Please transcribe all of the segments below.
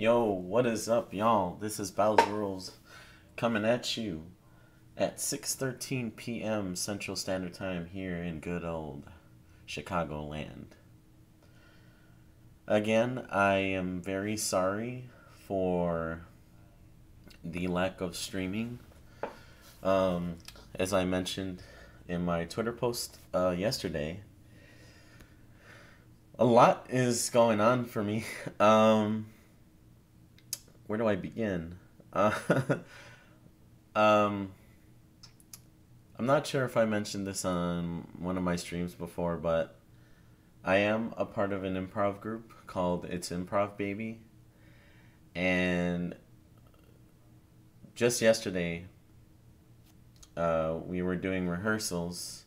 Yo, what is up, y'all? This is Bowser Rules coming at you at 6:13 p.m. Central Standard Time here in good old Chicagoland. Again, I am very sorry for the lack of streaming. Um, as I mentioned in my Twitter post uh, yesterday, a lot is going on for me. Um, where do I begin? Uh, um, I'm not sure if I mentioned this on one of my streams before, but I am a part of an improv group called It's Improv Baby. And just yesterday, uh, we were doing rehearsals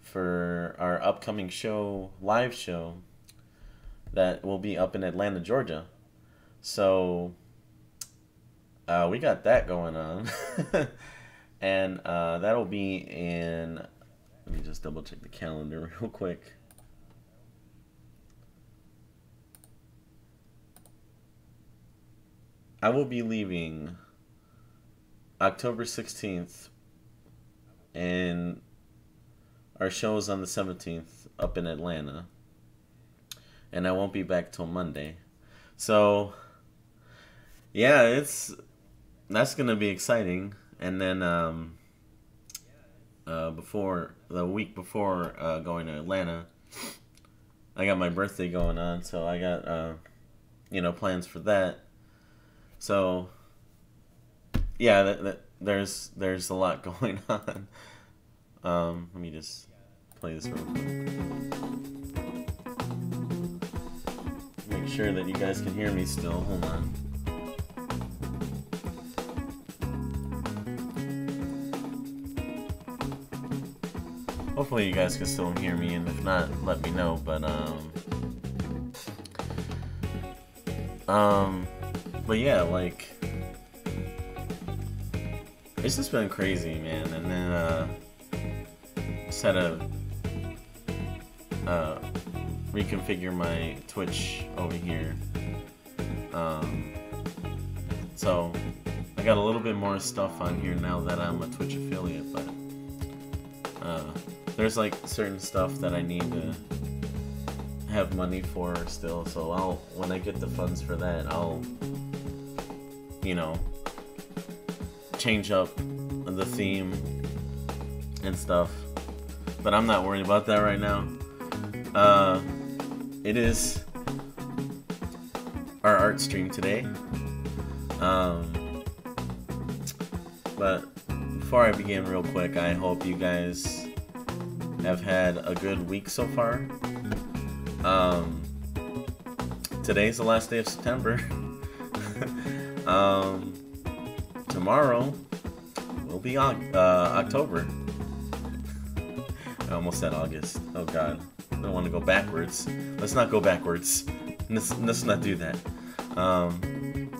for our upcoming show, live show, that will be up in Atlanta, Georgia. So uh, we got that going on. and uh, that'll be in. Let me just double check the calendar real quick. I will be leaving October 16th, and our show is on the 17th up in Atlanta. And I won't be back till Monday. So, yeah, it's that's to be exciting. And then um, uh, before the week before uh, going to Atlanta, I got my birthday going on, so I got uh, you know plans for that. So yeah, that, that, there's there's a lot going on. Um, let me just play this real quick. Make sure that you guys can hear me still. Hold on. Hopefully you guys can still hear me, and if not, let me know. But um, um, but yeah, like it's just been crazy, man. And then uh, just had to uh, reconfigure my Twitch over here. Um, so I got a little bit more stuff on here now that I'm a Twitch affiliate, but uh, there's like certain stuff that I need to have money for still. So I'll when I get the funds for that, I'll you know change up the theme and stuff. But I'm not worried about that right now. Uh, it is our art stream today. Um, but before I begin, real quick, I hope you guys have had a good week so far. Um, today's the last day of September. um, tomorrow will be uh, October. I almost said August. Oh god. I don't want to go backwards. Let's not go backwards. Let's, let's not do that. Um,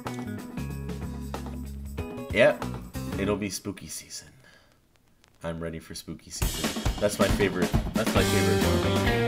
yeah, it'll be spooky season. I'm ready for spooky season. That's my favorite. That's my favorite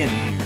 begin here.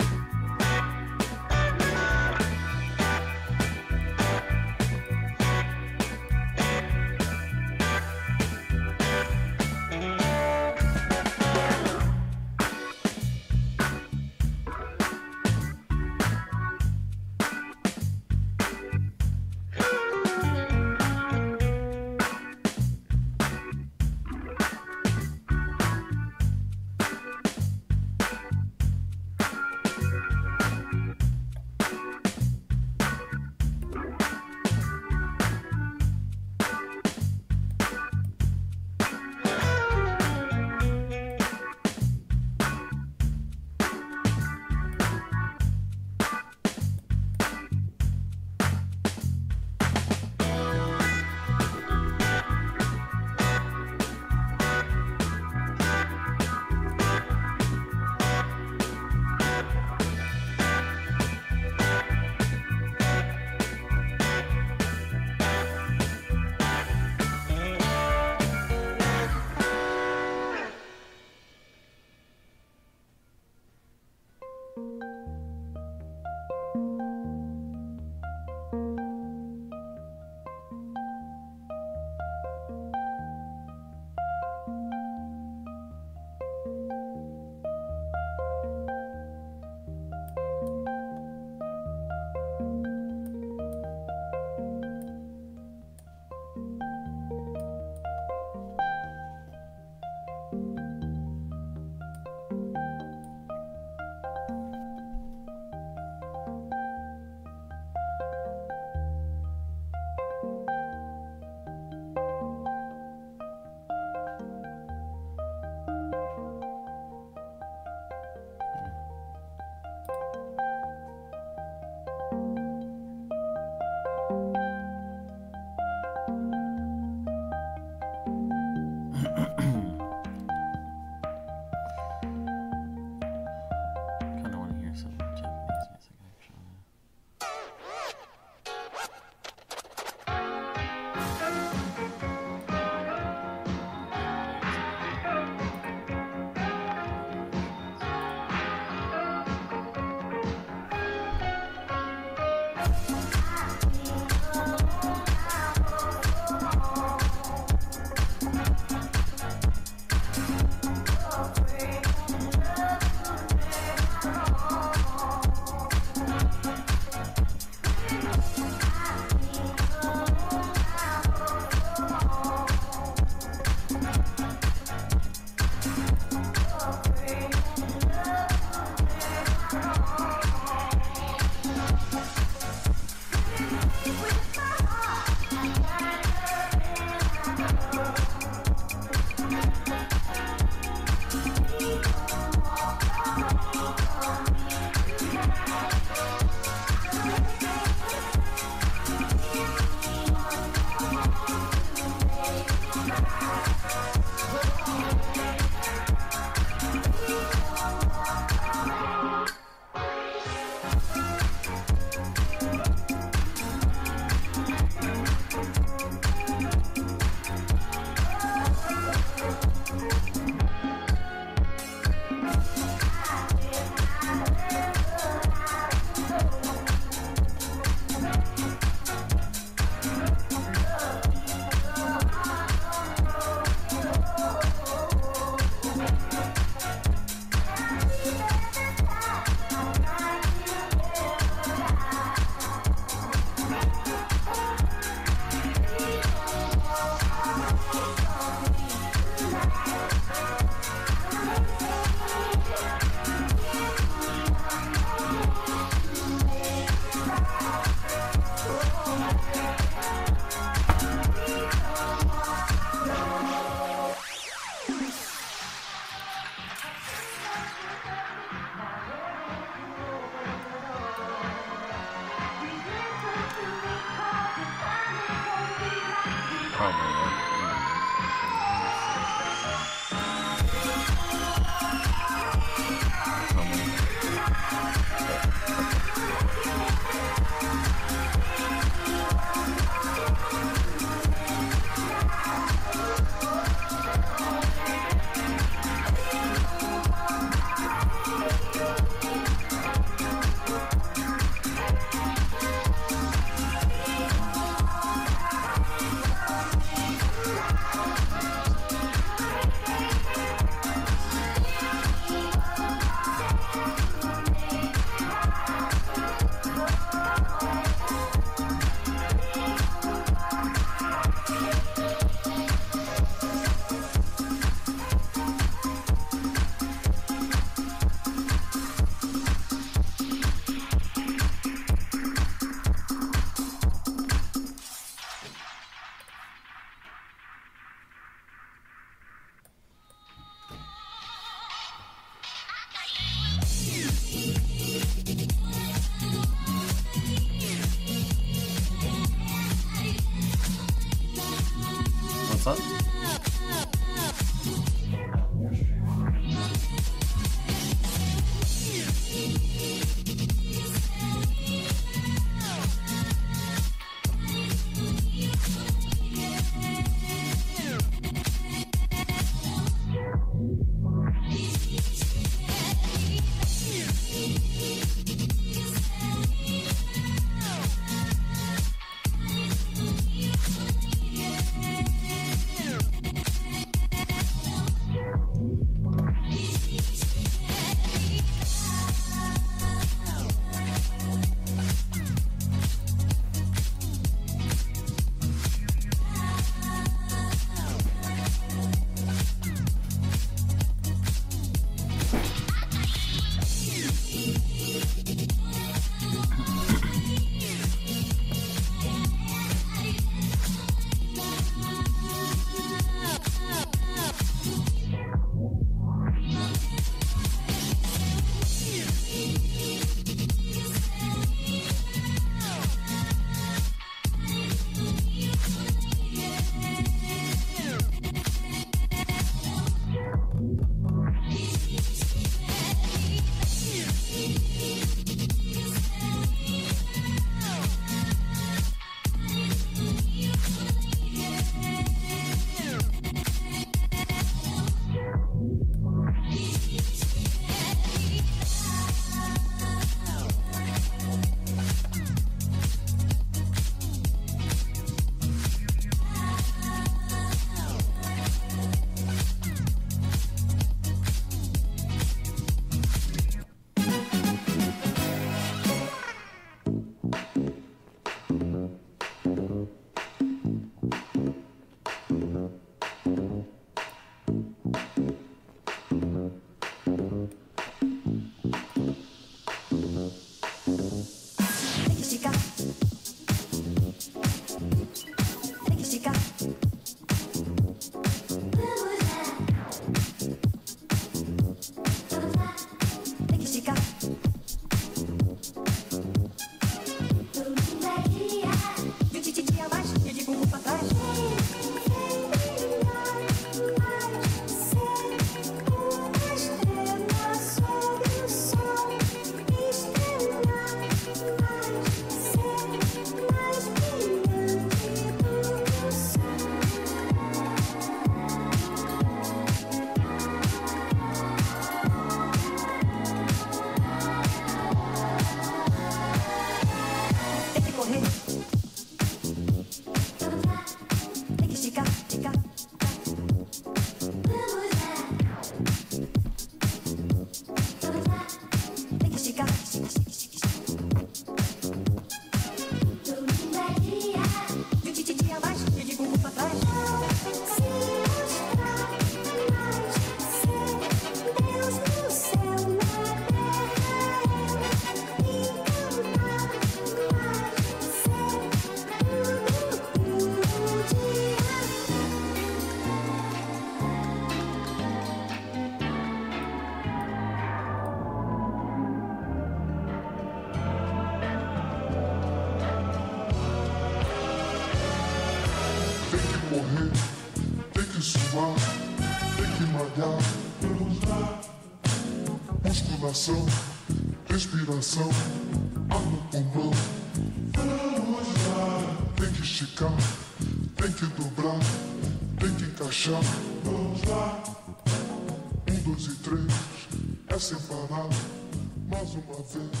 love.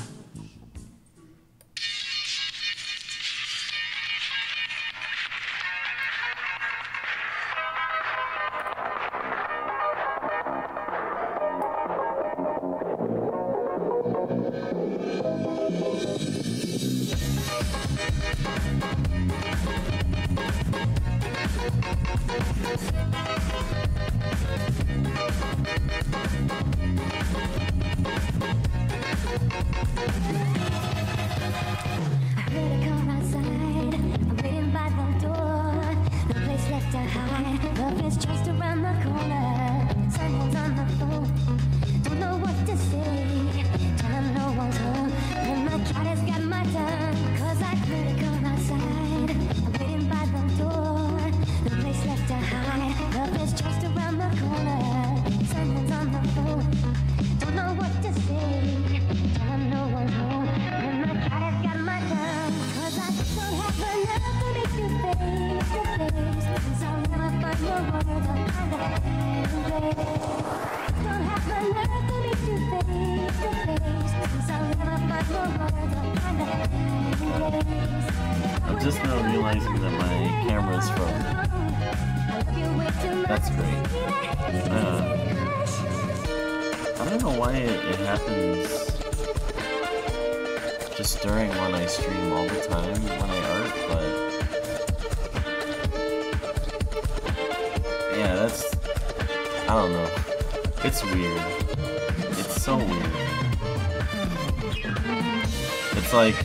Mais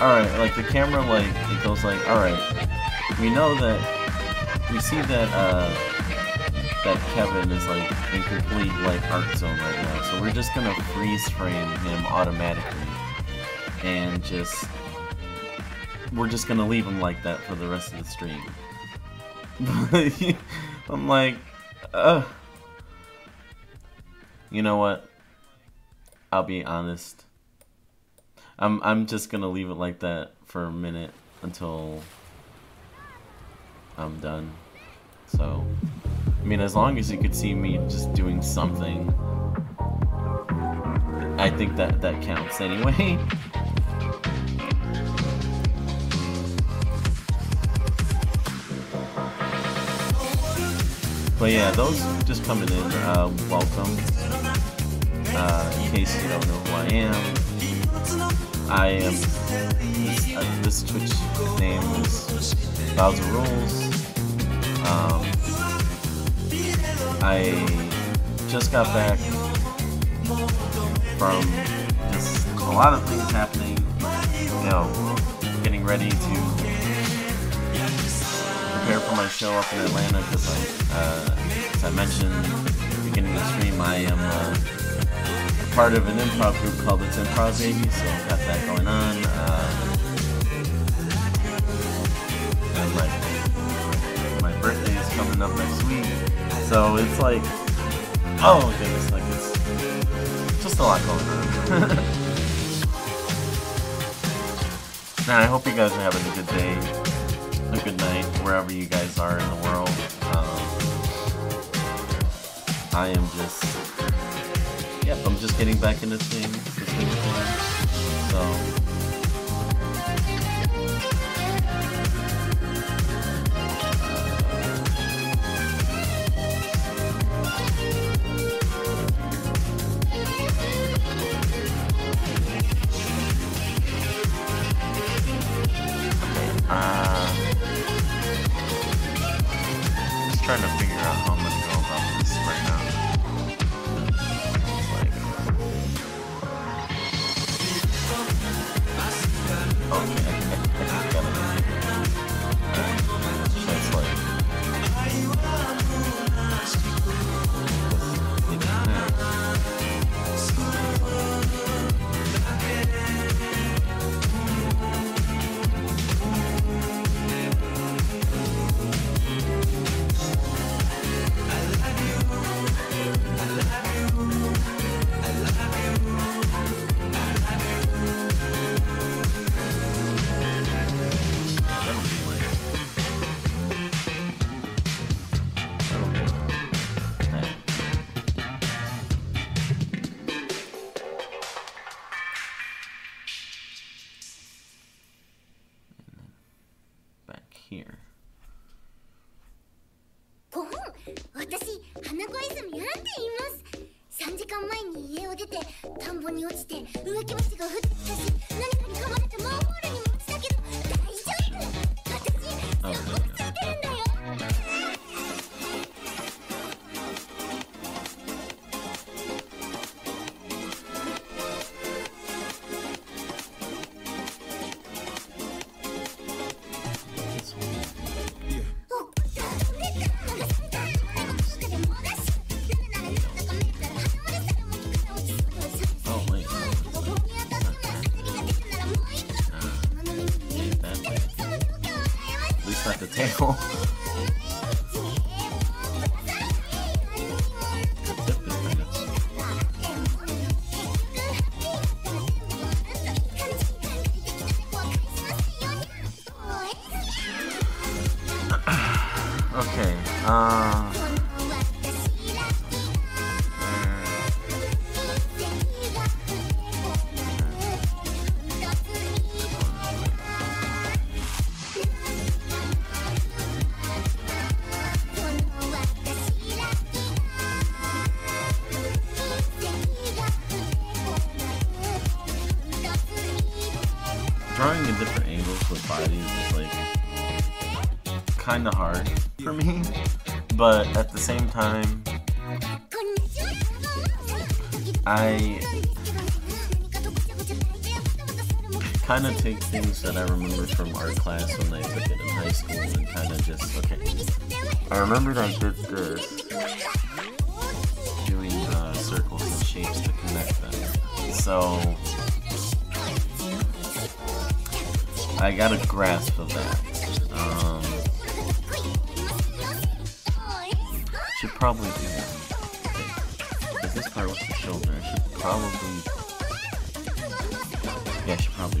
alright, like the camera, like, it goes like, alright, we know that, we see that, uh, that Kevin is, like, in complete, like, art zone right now, so we're just gonna freeze frame him automatically, and just, we're just gonna leave him like that for the rest of the stream. I'm like, uh, you know what? I'll be honest. I'm I'm just gonna leave it like that for a minute until I'm done. So, I mean, as long as you could see me just doing something, I think that that counts anyway. But yeah, those just coming in, uh, welcome. Uh, in case you don't know who I am, I am. This, uh, this Twitch name is Bowser Rules. Um, I just got back from just a lot of things happening. You know, getting ready to prepare for my show up in Atlanta because, I, uh, as I mentioned at the beginning of the stream, I am. Uh, part of an improv group called It's Improv Baby, so got that going on. Uh, and like my birthday is coming up next week, so it's like, oh goodness, like it's just a lot going on. and I hope you guys are having a good day, a good night, wherever you guys are in the world. Um, I am just yep, I'm just getting back into things. So. Uh, just trying to for me, but at the same time, I kind of take things that I remember from art class when I took it in high school and kind of just, okay, I remember I did this, doing the circles and shapes to connect them. So, I got a grasp of that. probably do that. Because this part was the shoulder. I should probably... Yeah, I should probably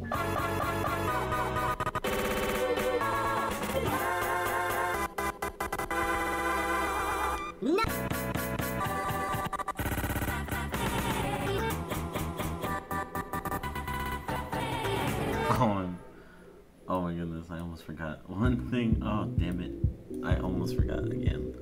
Oh my goodness, I almost forgot. One thing, oh damn it. I almost forgot again.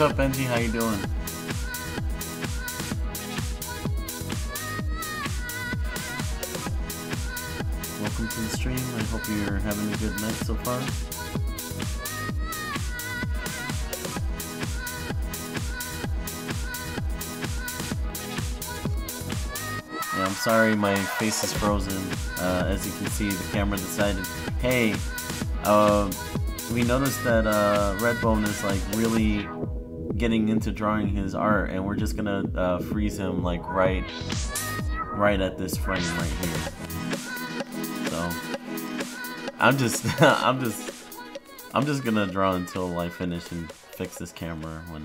What's up, Benji? How you doing? Welcome to the stream. I hope you're having a good night so far. Yeah, I'm sorry my face is frozen. Uh, as you can see, the camera decided, hey, uh, we noticed that uh, Redbone is like really getting into drawing his art and we're just gonna uh, freeze him like right right at this frame right here. So I'm just I'm just I'm just gonna draw until I finish and fix this camera when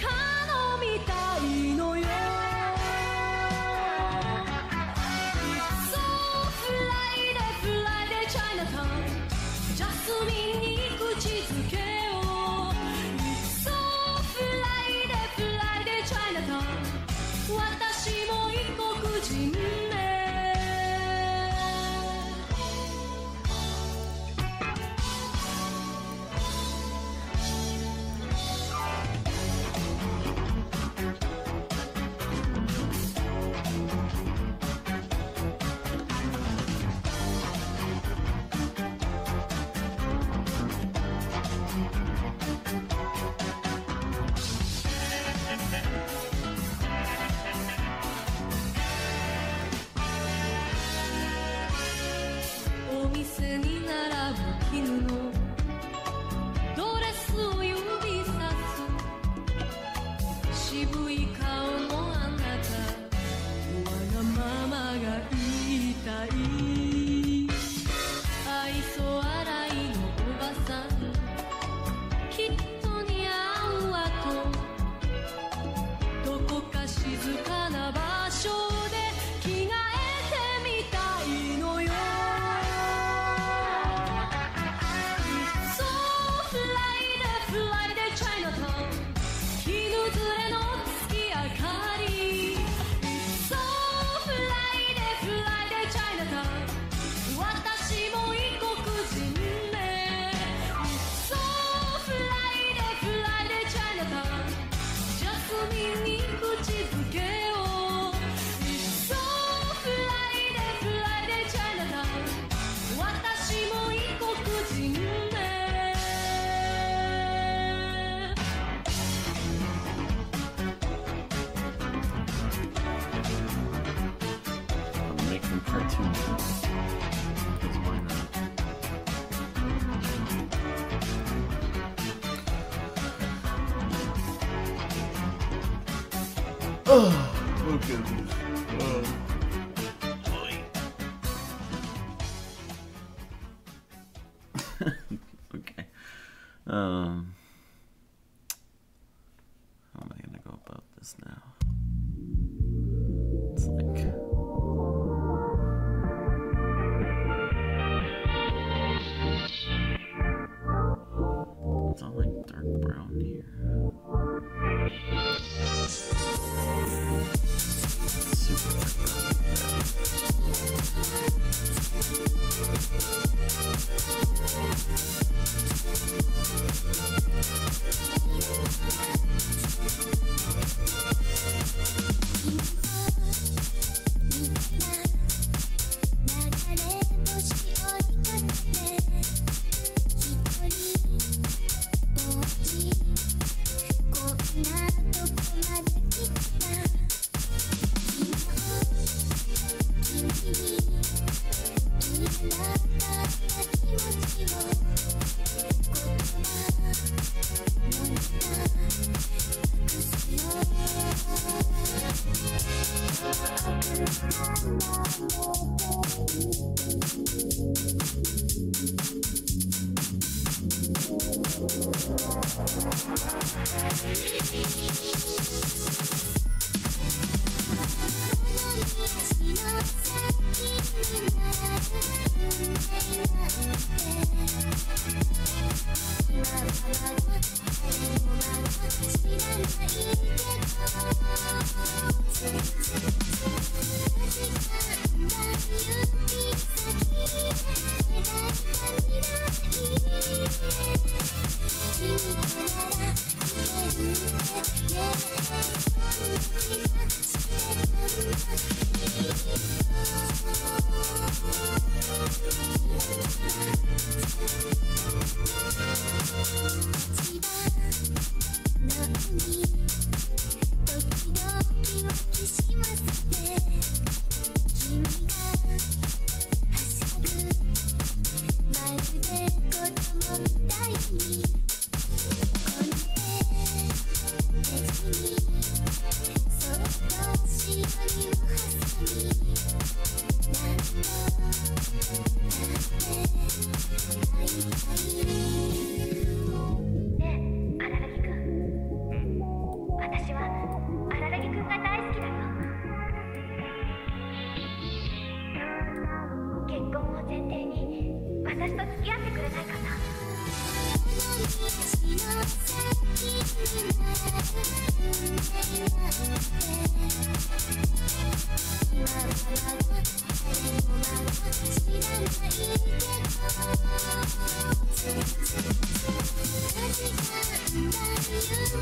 come. Yeah.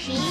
She.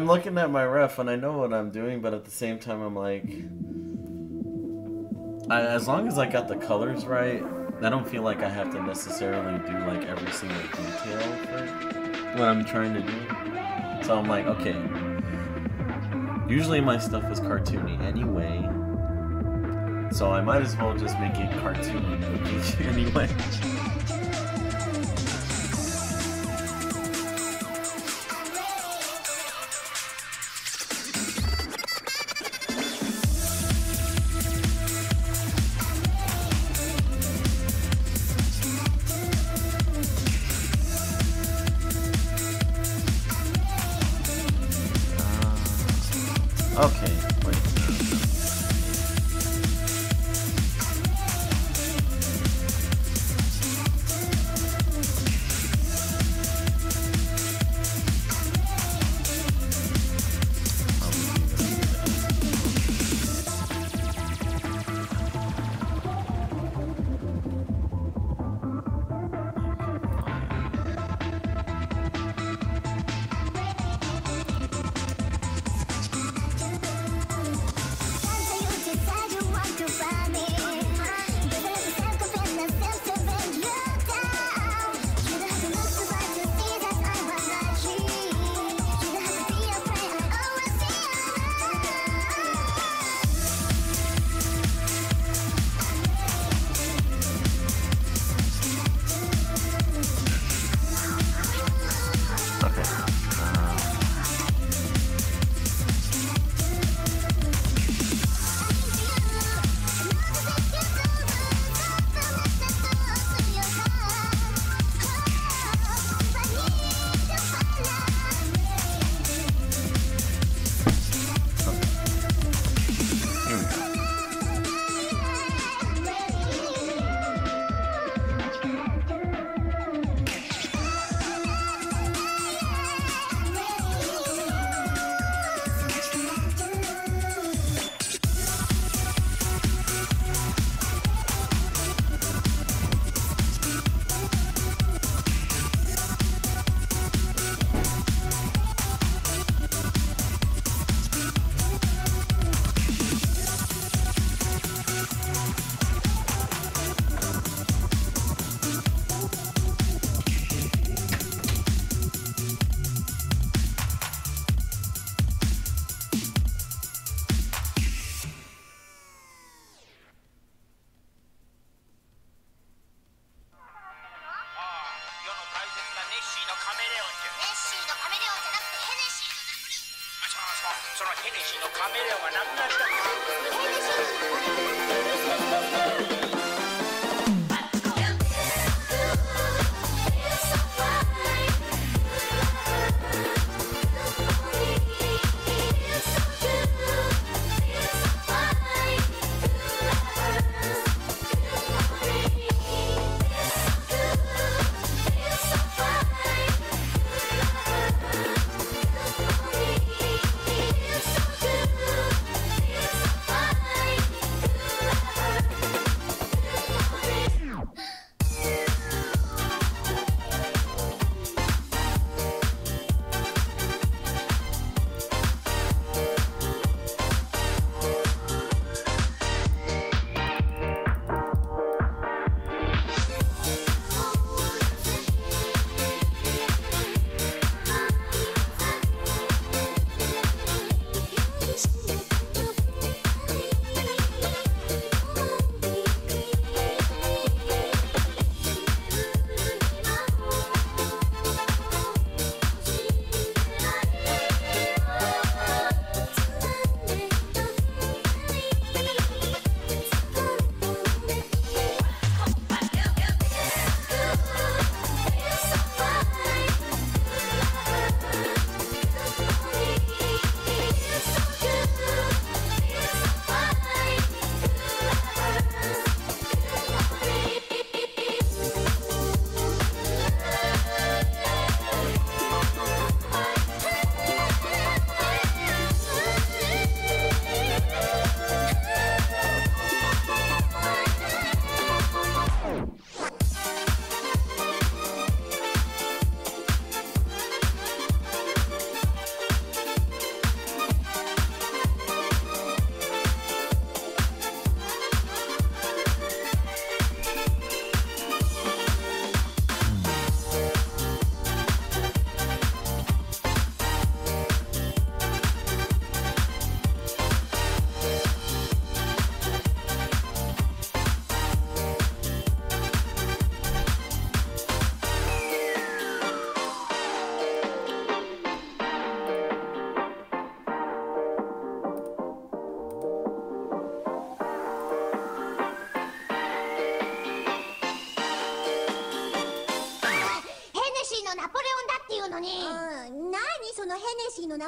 I'm looking at my ref and I know what I'm doing, but at the same time, I'm like, I, as long as I got the colors right, I don't feel like I have to necessarily do like every single detail for what I'm trying to do. So I'm like, okay. Usually my stuff is cartoony anyway, so I might as well just make it cartoony anyway.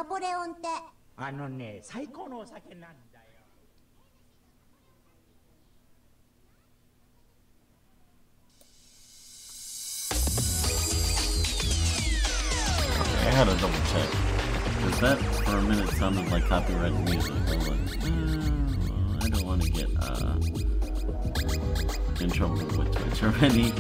ナポレオンってあのね最高のお酒なんだよ I had to double check. Because that, for a minute, sounded like copyrighted music. I was mm, I don't want to get uh, in trouble with Twitch already.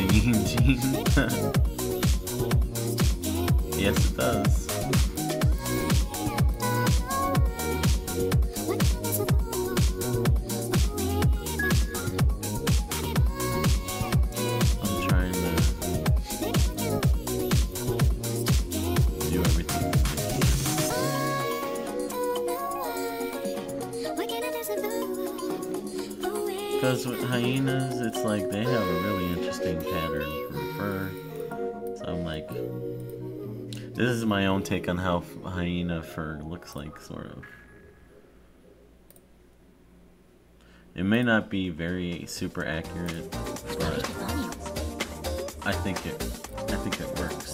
It got a own take on how hyena fur looks like, sort of. It may not be very super accurate, but I think it, I think it works.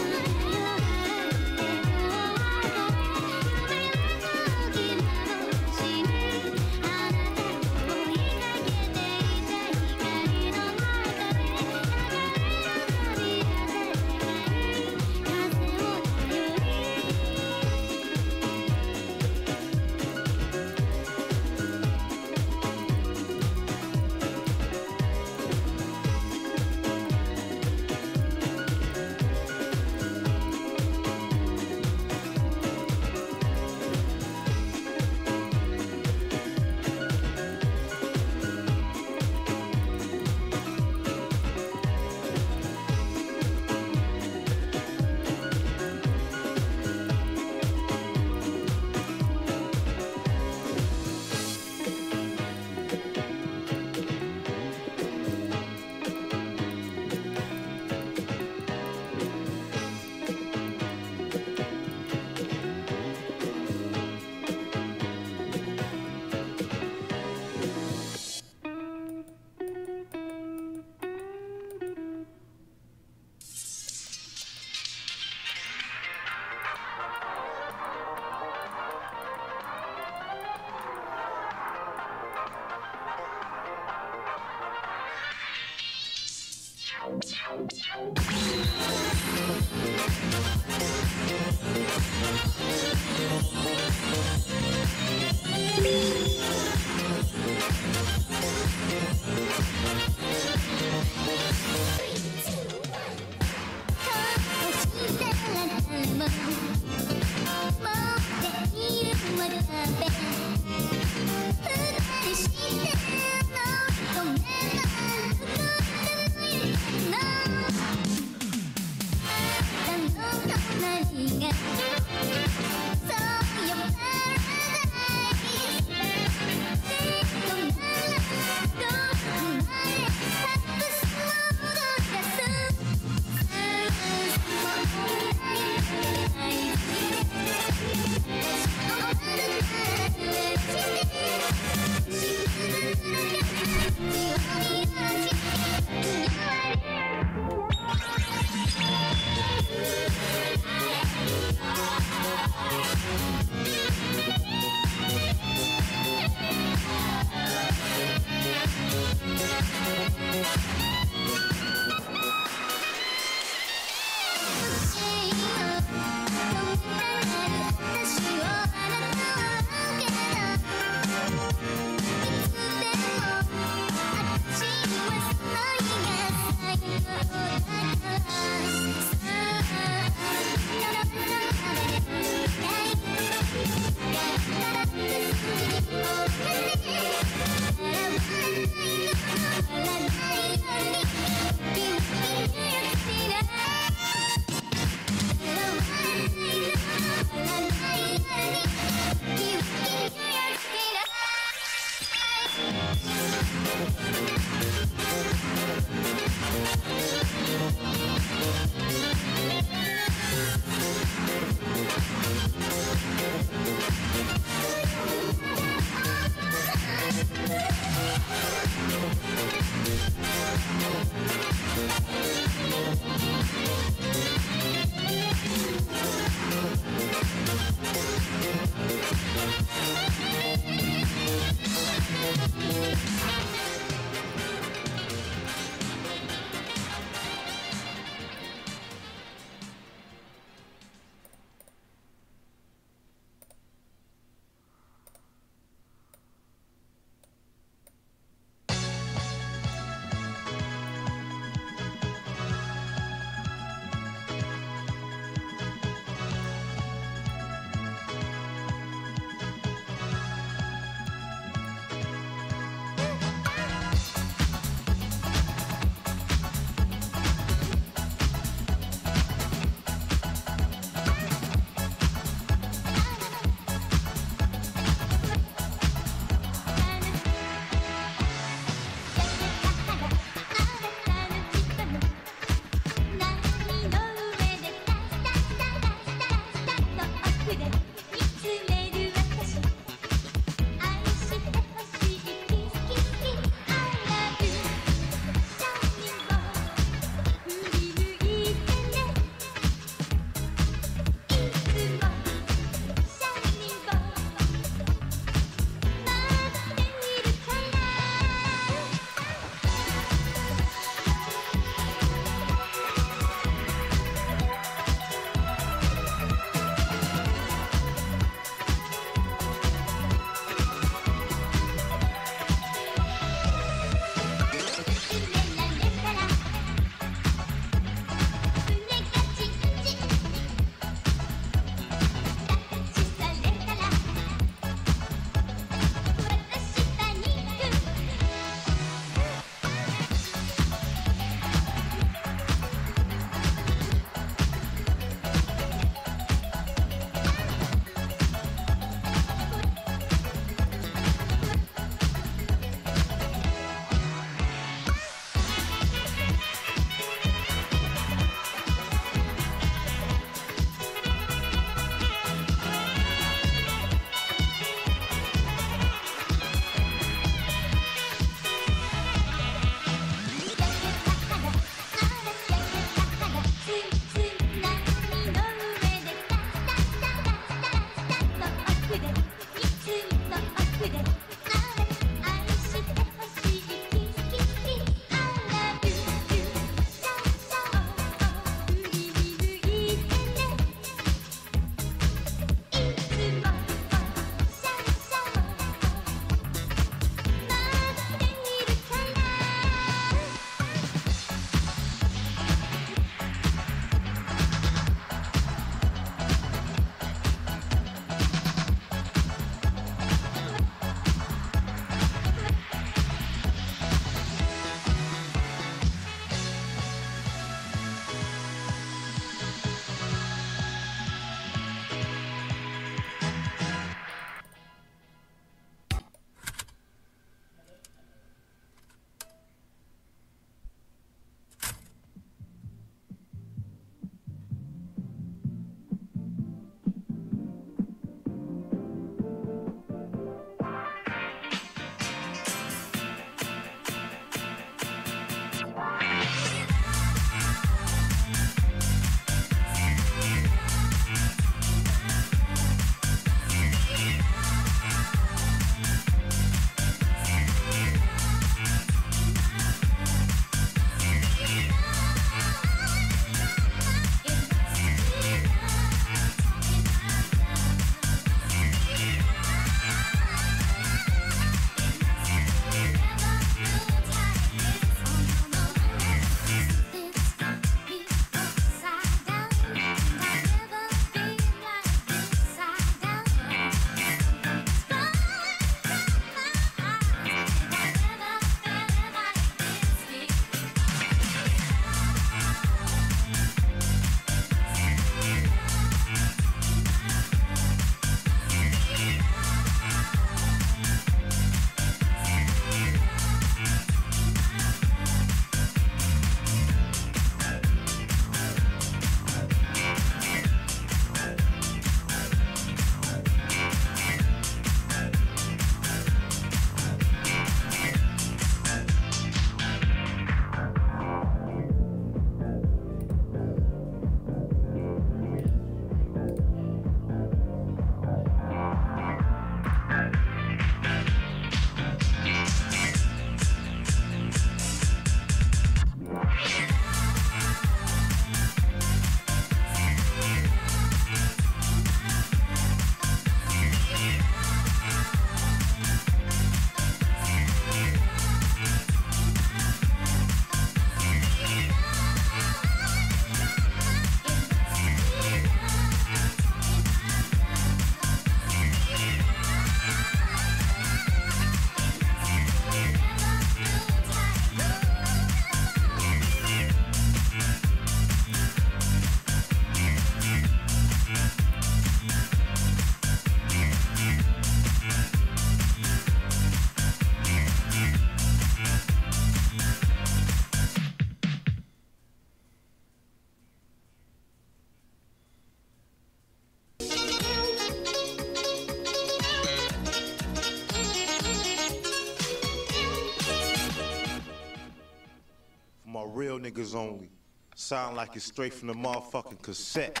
niggas only. Sound like it's straight from the motherfucking cassette.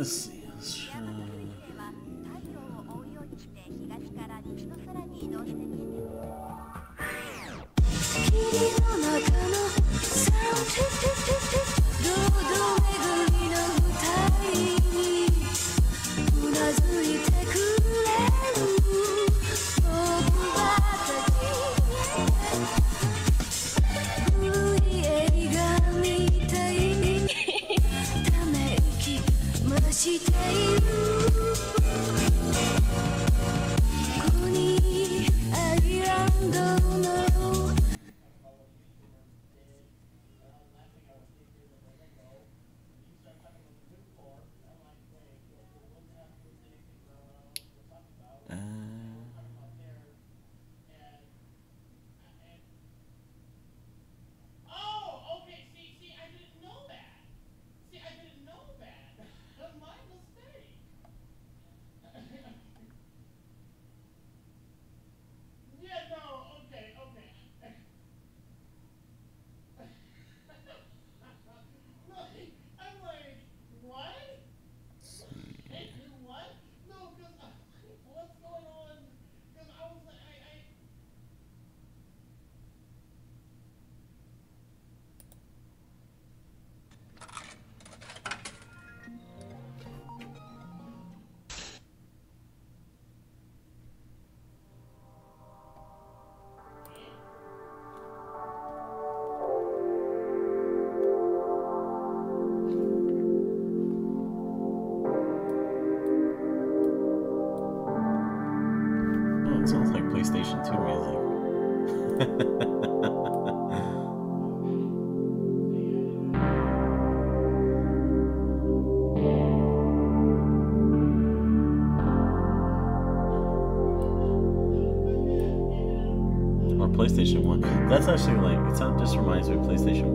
Let's see. Let's try. 1. That's like, it just reminds me of PlayStation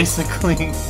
basically.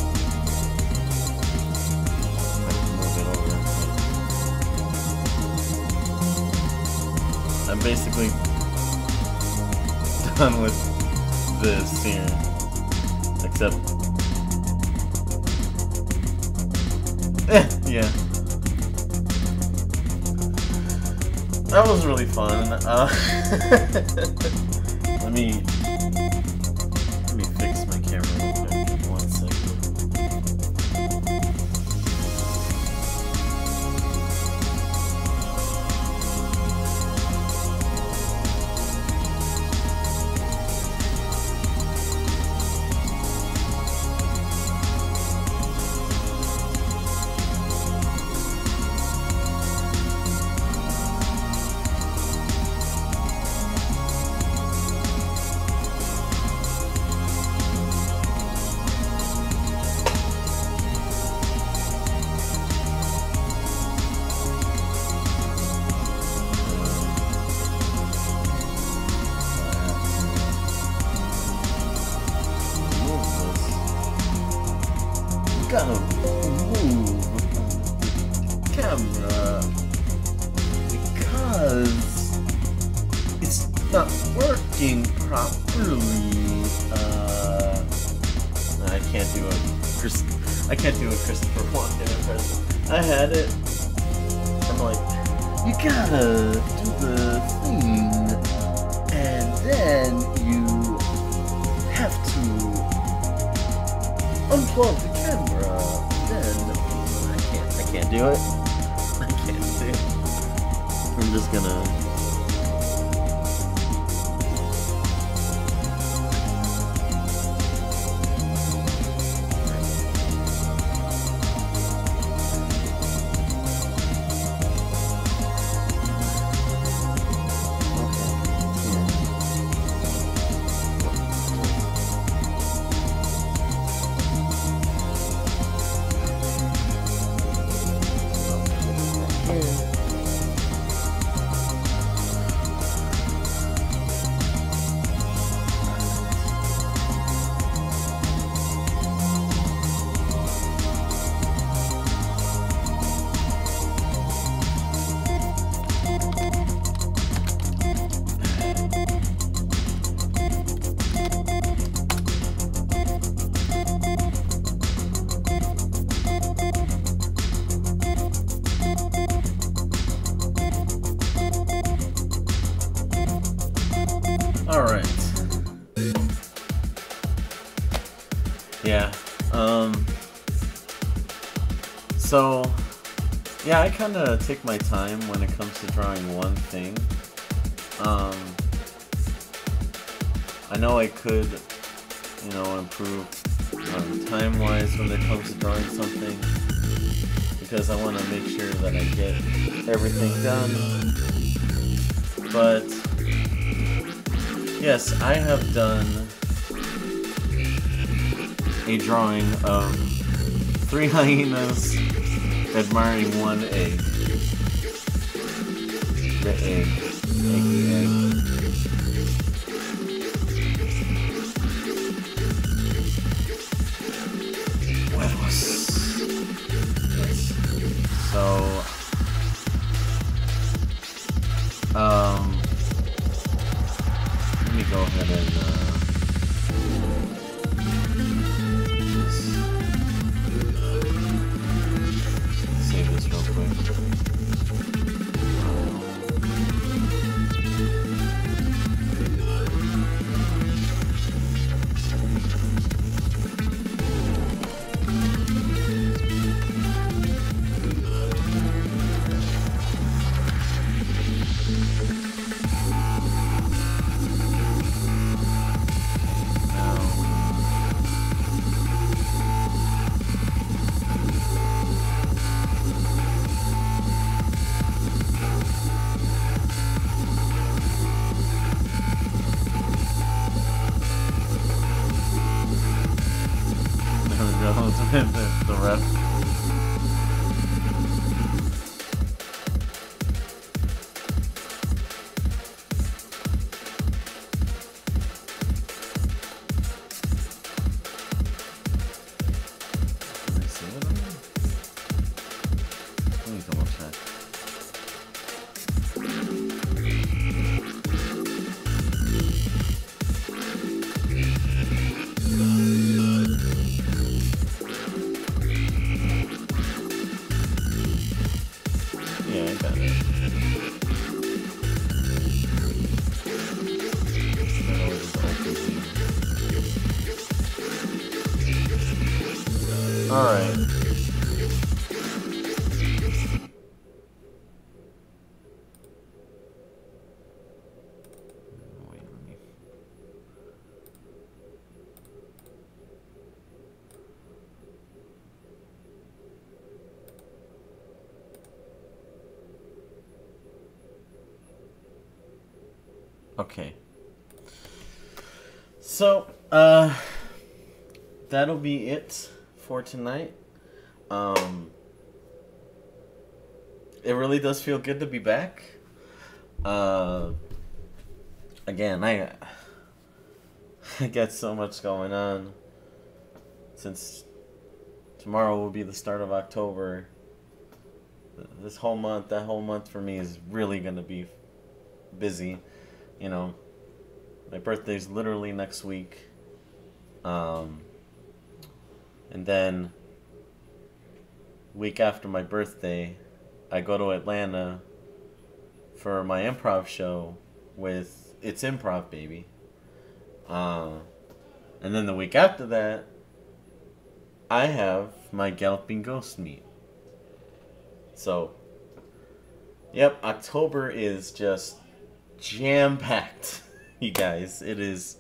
So, yeah, I kind of take my time when it comes to drawing one thing. Um. I know I could, you know, improve um, time-wise when it comes to drawing something because I want to make sure that I get everything done. But Yes, I have done a drawing of three hyenas admiring one egg. The egg. That'll be it for tonight. Um it really does feel good to be back. Uh again, I I got so much going on since tomorrow will be the start of October. This whole month, that whole month for me is really going to be busy, you know. My birthday's literally next week. Um, and then week after my birthday, I go to Atlanta for my improv show with It's Improv Baby. Uh, and then the week after that, I have my Galloping Ghost meet. So, yep, October is just jam packed, you guys. It is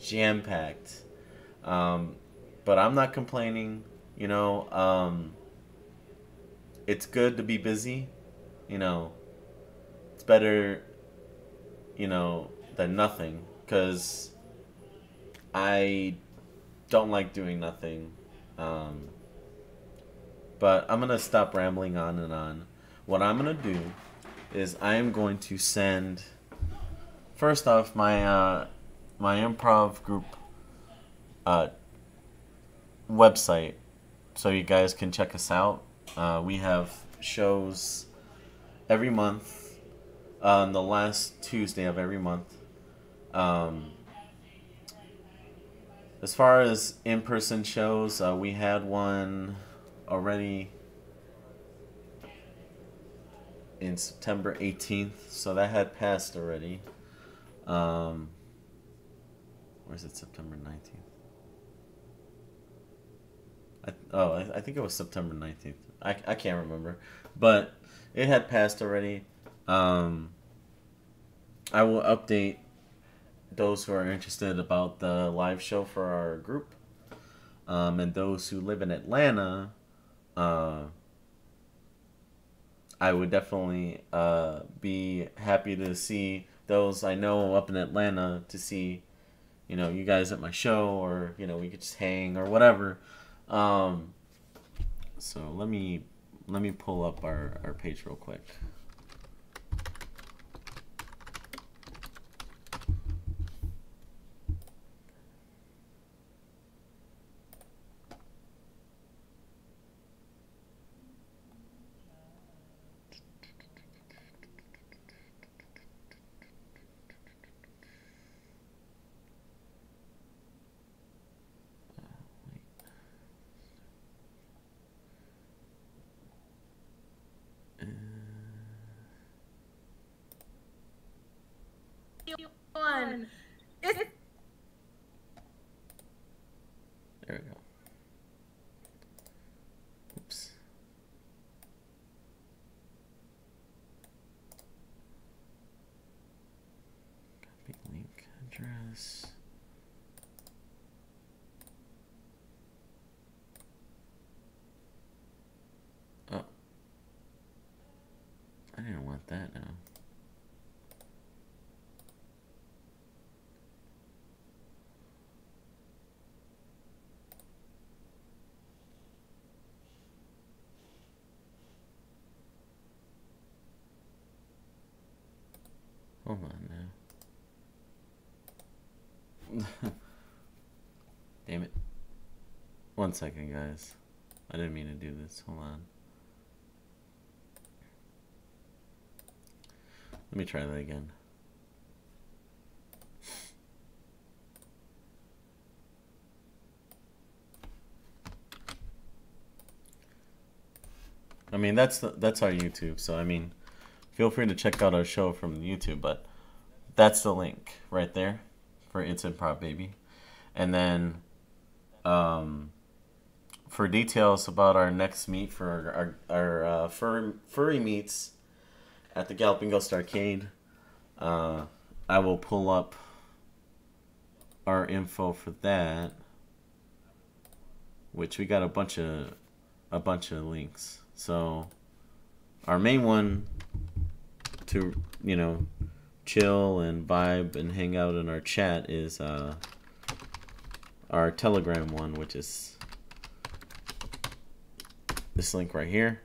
jam packed. Um, but I'm not complaining. You know, um, it's good to be busy. You know, it's better, you know, than nothing. Because I don't like doing nothing. Um, but I'm going to stop rambling on and on. What I'm going to do is I am going to send, first off, my, uh, my improv group uh, website so you guys can check us out. Uh, we have shows every month on the last Tuesday of every month. Um, as far as in person shows, uh, we had one already in September 18th, so that had passed already. Um, or is it September 19th? I, oh, I, I think it was September 19th. I, I can't remember. But it had passed already. Um, I will update those who are interested about the live show for our group. Um, and those who live in Atlanta, uh, I would definitely uh, be happy to see those I know up in Atlanta to see, you know, you guys at my show or, you know, we could just hang or whatever. Um, so let me let me pull up our, our page real quick. One. It's There we go. Oops. Copy link address. Oh. I didn't want that now. Hold on now. Damn it. One second, guys. I didn't mean to do this. Hold on. Let me try that again. I mean, that's the, that's our YouTube. So I mean, feel free to check out our show from YouTube. But that's the link right there for It's Improv Baby, and then um, for details about our next meet for our our, uh, fur, furry meets at the Galloping Ghost Arcade, uh, I will pull up our info for that, which we got a bunch of a bunch of links. So our main one to you know chill and vibe and hang out in our chat is uh, our Telegram one, which is this link right here.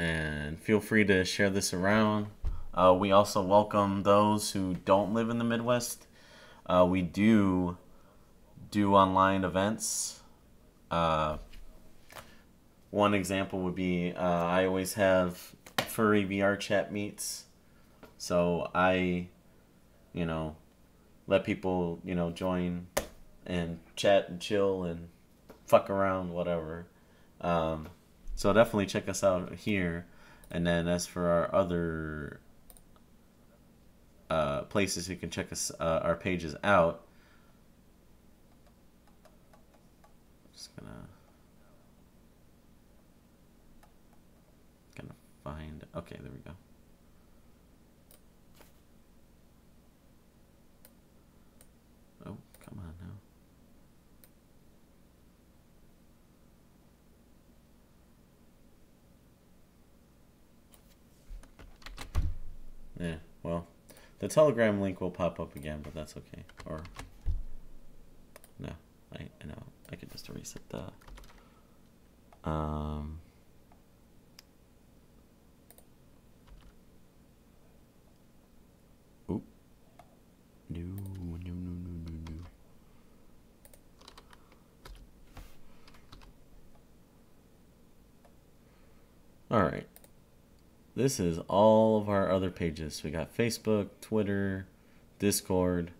And feel free to share this around. Uh, we also welcome those who don't live in the Midwest. Uh, we do do online events. Uh, one example would be uh, I always have furry VR chat meets. So I, you know, let people, you know, join and chat and chill and fuck around, whatever. Um, so definitely check us out here. And then as for our other uh, places you can check us uh, our pages out, just gonna gonna find. Okay, there we go. Oh, come on now. Yeah, well, the Telegram link will pop up again, but that's okay. Or no, I I know I could just reset the um. No, no, no, no, no, no. All right. This is all of our other pages. We got Facebook, Twitter, Discord,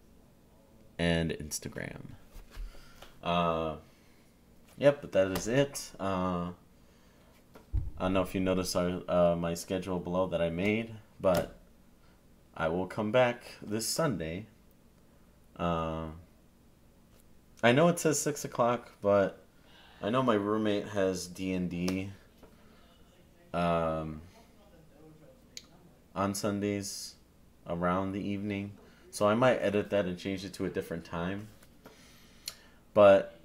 and Instagram. Uh, yep, but that is it. Uh, I don't know if you noticed our, uh, my schedule below that I made, but I will come back this Sunday. Uh, I know it says six o'clock, but I know my roommate has D and D. Um, on Sundays around the evening. So I might edit that and change it to a different time. But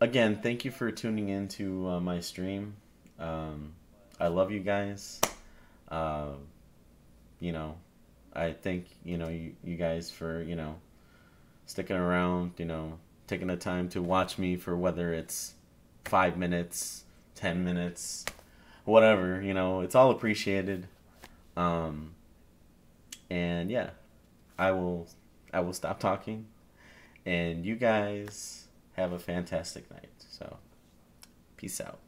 again, thank you for tuning in to uh, my stream. Um, I love you guys. Uh, you know, I thank you know you, you guys for you know sticking around. You know, taking the time to watch me for whether it's five minutes, ten minutes, whatever. You know, it's all appreciated. Um, and yeah, I will I will stop talking, and you guys have a fantastic night. So, peace out.